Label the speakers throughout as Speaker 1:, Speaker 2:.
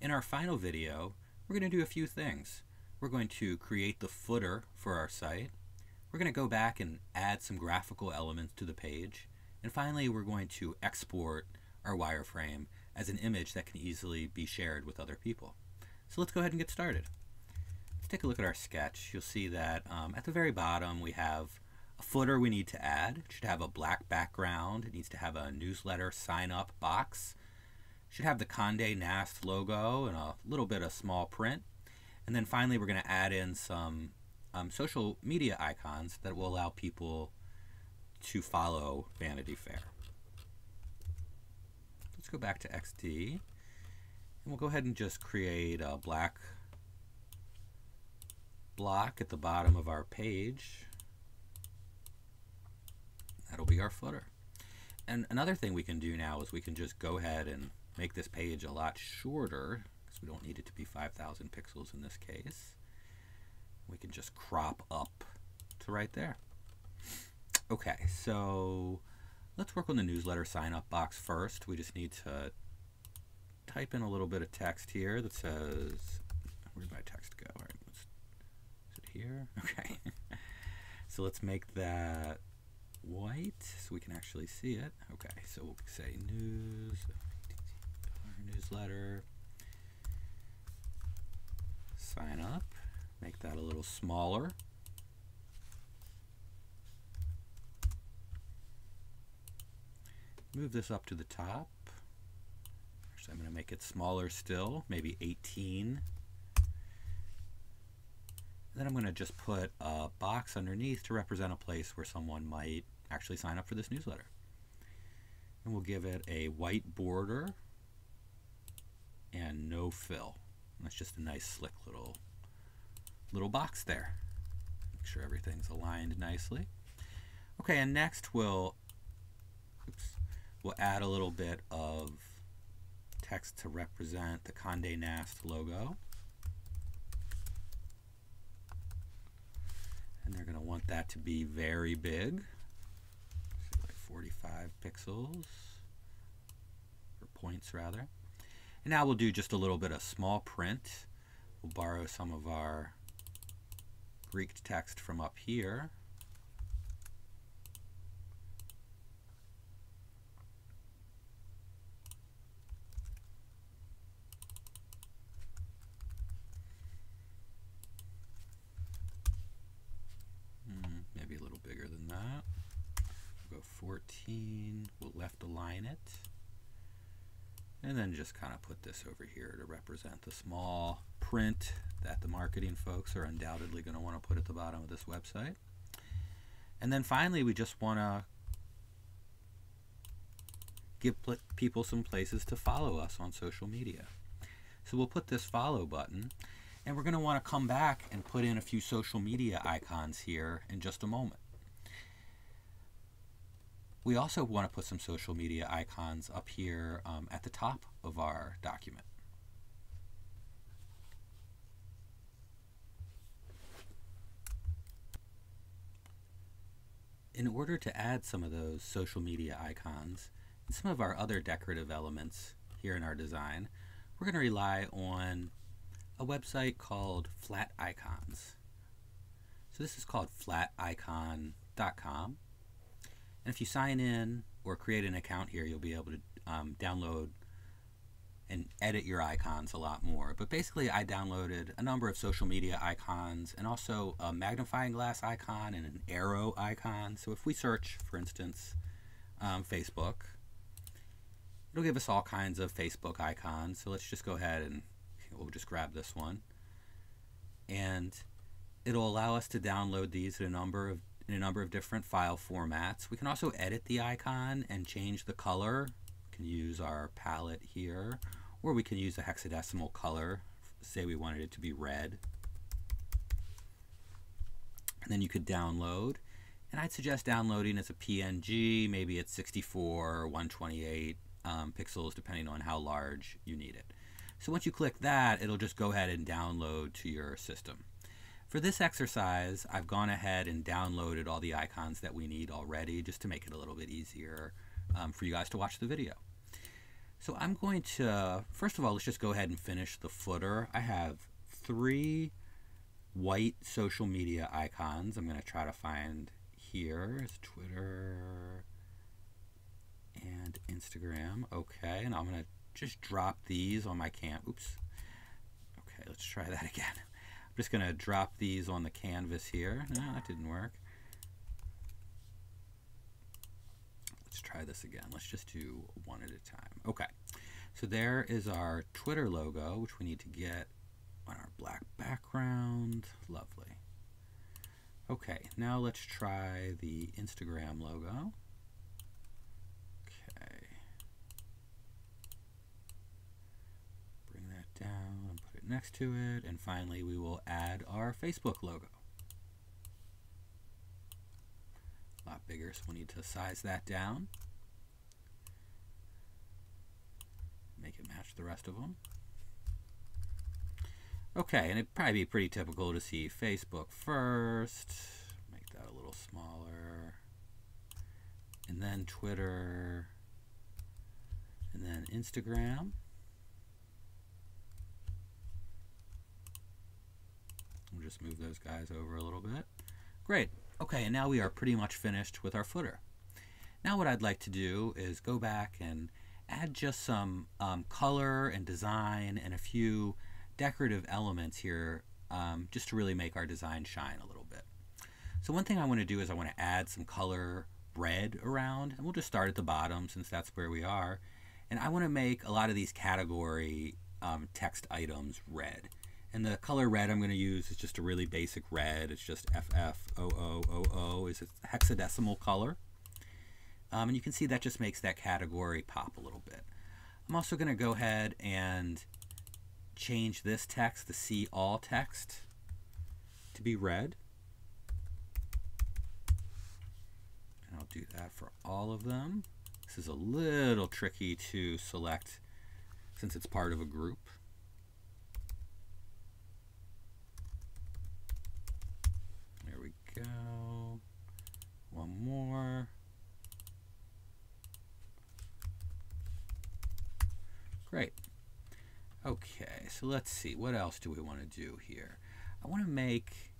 Speaker 1: In our final video, we're going to do a few things. We're going to create the footer for our site. We're going to go back and add some graphical elements to the page. And finally, we're going to export our wireframe as an image that can easily be shared with other people. So let's go ahead and get started. Let's take a look at our sketch. You'll see that um, at the very bottom we have a footer we need to add. It should have a black background. It needs to have a newsletter sign up box. Should have the Condé Nast logo and a little bit of small print. And then finally we're going to add in some um, social media icons that will allow people to follow Vanity Fair. Let's go back to XD and we'll go ahead and just create a black block at the bottom of our page. That'll be our footer. And another thing we can do now is we can just go ahead and make this page a lot shorter because we don't need it to be 5,000 pixels in this case. We can just crop up to right there. Okay, so let's work on the newsletter sign up box first. We just need to type in a little bit of text here that says, where did my text go? All right, is it here? Okay. so let's make that white so we can actually see it. Okay, so we'll say news, newsletter, sign up, make that a little smaller. Move this up to the top. Actually, I'm going to make it smaller still, maybe 18. Then I'm going to just put a box underneath to represent a place where someone might actually sign up for this newsletter. And we'll give it a white border and no fill. And that's just a nice slick little little box there. Make sure everything's aligned nicely. Okay, and next we'll oops, we'll add a little bit of text to represent the Condé Nast logo. And they're going to want that to be very big. like 45 pixels, or points rather. And now we'll do just a little bit of small print. We'll borrow some of our Greek text from up here. Hmm, maybe a little bigger than that. We'll go 14. We'll left align it. And then just kind of put this over here to represent the small print that the marketing folks are undoubtedly going to want to put at the bottom of this website. And then finally, we just want to give people some places to follow us on social media. So we'll put this follow button and we're going to want to come back and put in a few social media icons here in just a moment. We also want to put some social media icons up here um, at the top of our document. In order to add some of those social media icons and some of our other decorative elements here in our design, we're going to rely on a website called Flat Icons. So this is called flaticon.com. And if you sign in or create an account here, you'll be able to um, download and edit your icons a lot more. But basically, I downloaded a number of social media icons and also a magnifying glass icon and an arrow icon. So if we search, for instance, um, Facebook, it'll give us all kinds of Facebook icons. So let's just go ahead and we'll just grab this one. And it'll allow us to download these in a number of in a number of different file formats. We can also edit the icon and change the color. We can use our palette here, or we can use a hexadecimal color. Say we wanted it to be red. And then you could download. And I'd suggest downloading as a PNG, maybe it's 64 or 128 um, pixels, depending on how large you need it. So once you click that, it'll just go ahead and download to your system. For this exercise, I've gone ahead and downloaded all the icons that we need already just to make it a little bit easier um, for you guys to watch the video. So I'm going to, first of all, let's just go ahead and finish the footer. I have three white social media icons. I'm going to try to find here is Twitter and Instagram. Okay, and I'm going to just drop these on my cam. Oops. Okay, let's try that again. Just going to drop these on the canvas here. No, that didn't work. Let's try this again. Let's just do one at a time. Okay, so there is our Twitter logo, which we need to get on our black background. Lovely. Okay, now let's try the Instagram logo. Okay. Bring that down and put it next to it. And finally, we will add our Facebook logo. A lot bigger, so we need to size that down. Make it match the rest of them. Okay, and it'd probably be pretty typical to see Facebook first. Make that a little smaller. And then Twitter. And then Instagram. We'll just move those guys over a little bit. Great. Okay, and now we are pretty much finished with our footer. Now what I'd like to do is go back and add just some um, color and design and a few decorative elements here um, just to really make our design shine a little bit. So one thing I want to do is I want to add some color red around and we'll just start at the bottom since that's where we are and I want to make a lot of these category um, text items red and the color red I'm going to use is just a really basic red it's just FFOOOO is a hexadecimal color um, and you can see that just makes that category pop a little bit I'm also going to go ahead and change this text, the see all text, to be red. And I'll do that for all of them. This is a little tricky to select since it's part of a group. There we go. One more. Great. Okay, so let's see. What else do we want to do here? I want to make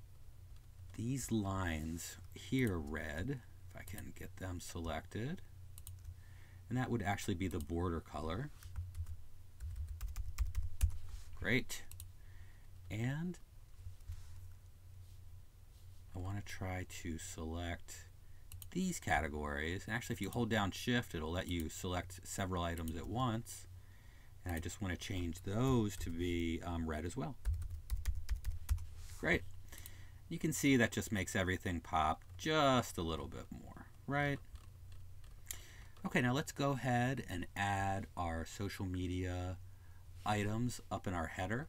Speaker 1: these lines here red, if I can get them selected. And that would actually be the border color. Great. And I want to try to select these categories. And actually, if you hold down Shift, it'll let you select several items at once. And I just want to change those to be um, red as well. Great. You can see that just makes everything pop just a little bit more, right? Okay, now let's go ahead and add our social media items up in our header.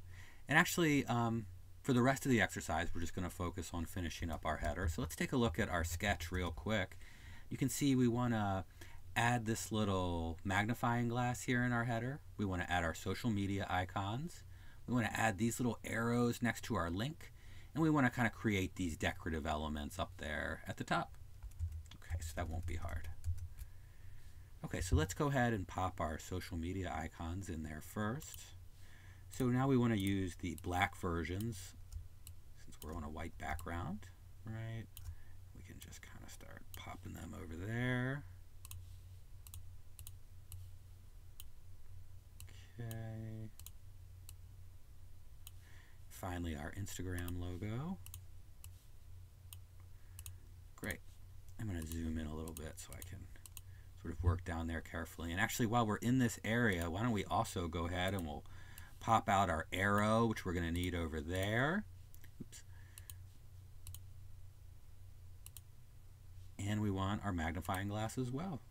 Speaker 1: And actually, um, for the rest of the exercise, we're just going to focus on finishing up our header. So let's take a look at our sketch real quick. You can see we want to add this little magnifying glass here in our header. We want to add our social media icons. We want to add these little arrows next to our link. And we want to kind of create these decorative elements up there at the top. Okay, so that won't be hard. Okay, so let's go ahead and pop our social media icons in there first. So now we want to use the black versions we're on a white background, right? We can just kind of start popping them over there. Okay. Finally, our Instagram logo. Great. I'm going to zoom in a little bit so I can sort of work down there carefully. And actually, while we're in this area, why don't we also go ahead and we'll pop out our arrow, which we're going to need over there. Oops. And we want our magnifying glass as well.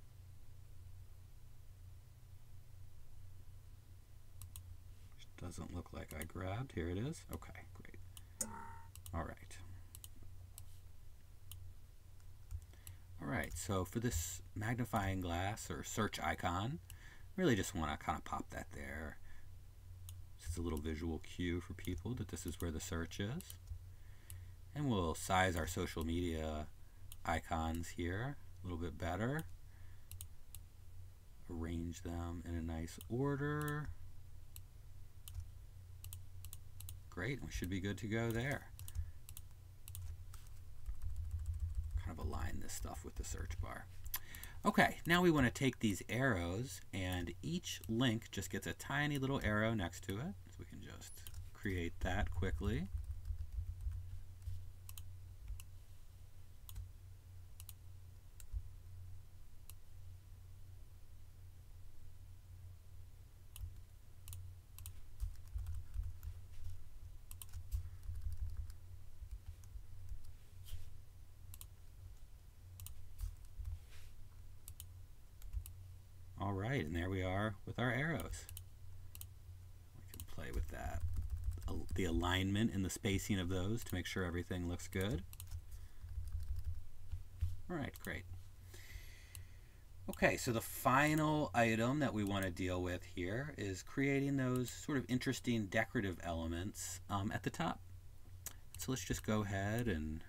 Speaker 1: Doesn't look like I grabbed. Here it is. Okay, great. All right. All right, so for this magnifying glass or search icon, really just want to kind of pop that there. Just a little visual cue for people that this is where the search is. And we'll size our social media icons here a little bit better. arrange them in a nice order. Great, we should be good to go there. Kind of align this stuff with the search bar. Okay, now we want to take these arrows and each link just gets a tiny little arrow next to it. So we can just create that quickly. All right, and there we are with our arrows. We can play with that, the alignment and the spacing of those to make sure everything looks good. All right, great. Okay, so the final item that we want to deal with here is creating those sort of interesting decorative elements um, at the top. So let's just go ahead and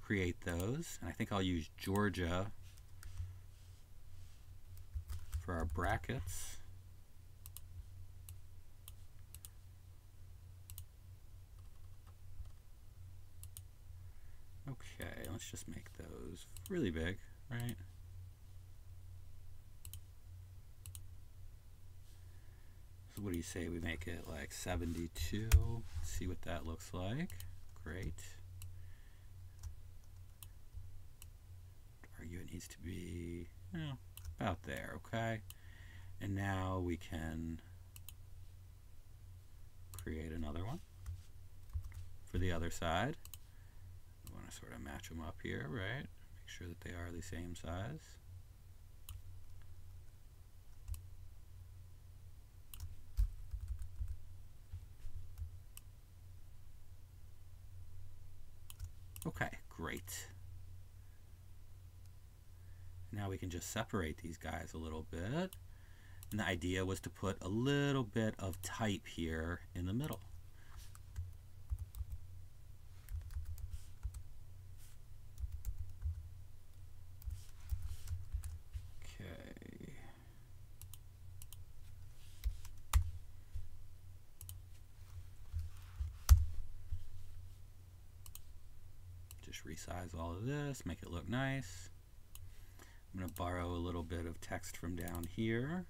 Speaker 1: create those. And I think I'll use Georgia for our brackets. Okay, let's just make those really big, right? So what do you say we make it like 72? see what that looks like. Great. Argue it needs to be, you know, about there, okay? And now we can create another one for the other side. We want to sort of match them up here, right? Make sure that they are the same size. Okay, great. Now we can just separate these guys a little bit. And the idea was to put a little bit of type here in the middle. Okay. Just resize all of this, make it look nice. I'm going to borrow a little bit of text from down here.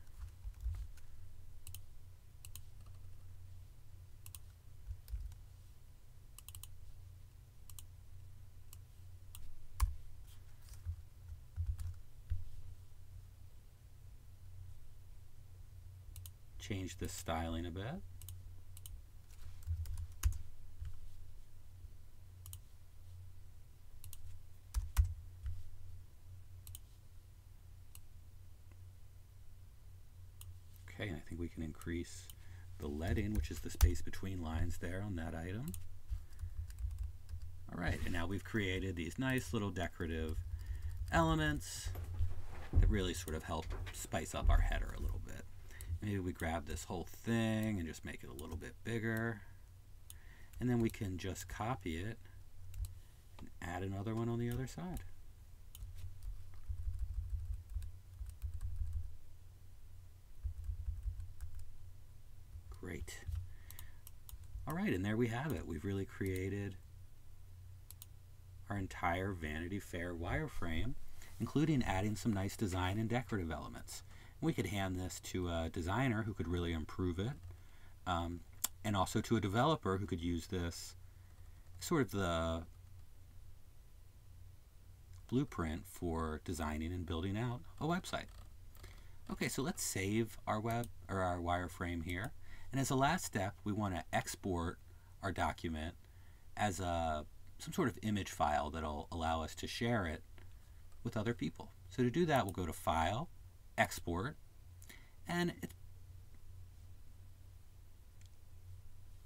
Speaker 1: Change the styling a bit. Okay, and I think we can increase the leading, which is the space between lines there on that item. All right, and now we've created these nice little decorative elements that really sort of help spice up our header a little bit. Maybe we grab this whole thing and just make it a little bit bigger. And then we can just copy it and add another one on the other side. Great. All right, and there we have it. We've really created our entire Vanity Fair wireframe, including adding some nice design and decorative elements. We could hand this to a designer who could really improve it, um, and also to a developer who could use this sort of the blueprint for designing and building out a website. Okay, so let's save our web or our wireframe here. And as a last step, we want to export our document as a some sort of image file that'll allow us to share it with other people. So to do that, we'll go to File, Export, and it,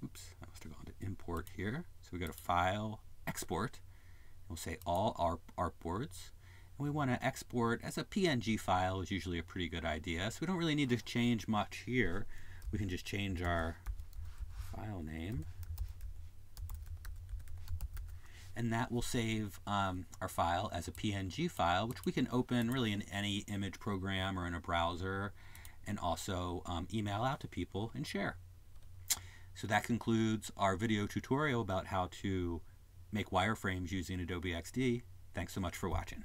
Speaker 1: oops, I must have gone to Import here. So we go to File, Export, and we'll say All ARP Artboards. And we want to export as a PNG file is usually a pretty good idea. So we don't really need to change much here we can just change our file name. and that will save um, our file as a PNG file, which we can open really in any image program or in a browser, and also um, email out to people and share. So that concludes our video tutorial about how to make wireframes using Adobe XD. Thanks so much for watching.